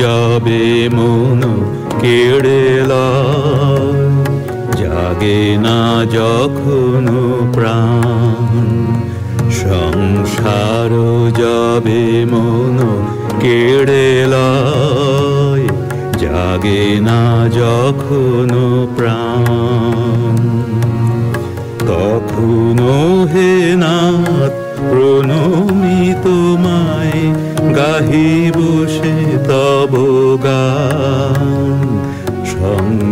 যাবে মন কেড়ে লয়, জাগে না যখন প্রাণ। সংসার যাবে মন কেড়ে লয়, জাগে না যখন প্রাণ। তখনো হে নাথ প্রণমি তোমায় গাহি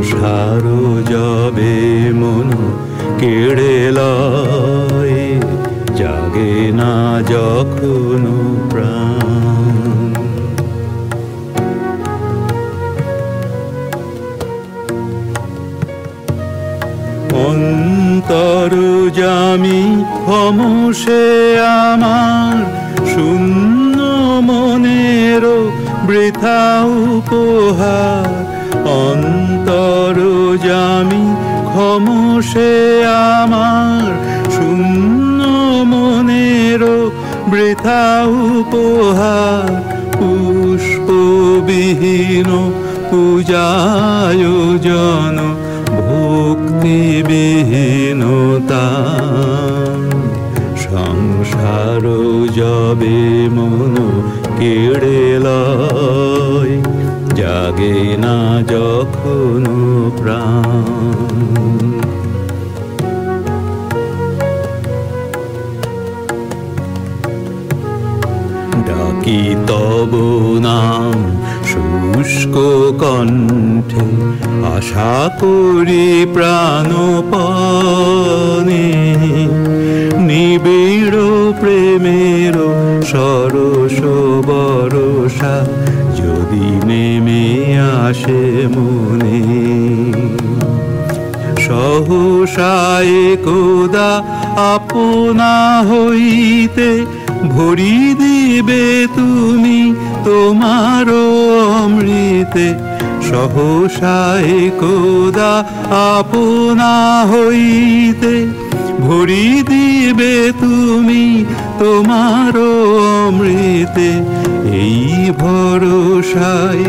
সংসার যাবে মন কেড়ে জাগে না যখন প্রাণ। অন্তর জামি ক্ষমসে আমার, শূন্য মনের বৃথা উপহার। অন্তর জামি ক্ষমসে আমার শূন্য মনের বৃথা উপহার পুষ্পবিহীন পূজায়োজন ভক্তিবিহীনতা। সংসার যাবে মন কেড়ে লয়। জাগে না যখন প্রাণ। ডাকি তব নাম শুষ্ক কণ্ঠে, আশা করি প্রাণপণে। নিবিড় প্রেমের সরস বরসা আসে মনে। সহসায় কোদা আপনা হইতে ভরি দিবে তুমি তোমার অমৃতে। সহসায় কোদা আপনা হইতে ভরি দিবে তুমি তোমার অমৃতে। এই ভরসায়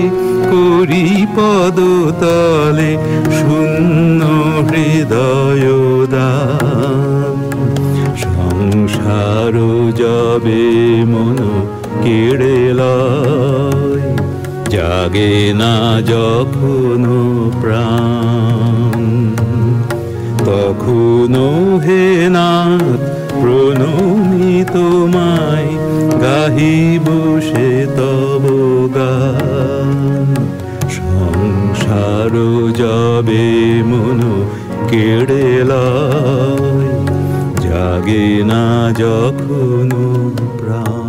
করি পদতলে শূন্য হৃদয় দান। সংসার যাবে মন কেড়ে জাগে না যখন প্রাণ। তখনো হে নাথ প্রণমি তোমায় গাহি বসে তব গান। সংসার যাবে মন কেড়ে লয়, জাগে না যখন প্রাণ।